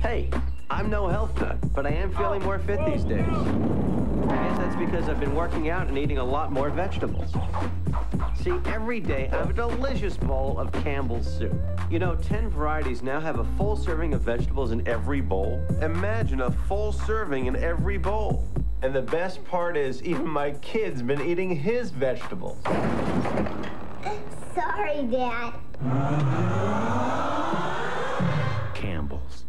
Hey, I'm no health nut, but I am feeling more fit these days. I guess that's because I've been working out and eating a lot more vegetables. See, every day I have a delicious bowl of Campbell's soup. You know, 10 varieties now have a full serving of vegetables in every bowl. Imagine a full serving in every bowl. And the best part is, even my kid's been eating his vegetables. Sorry, Dad. Campbell's.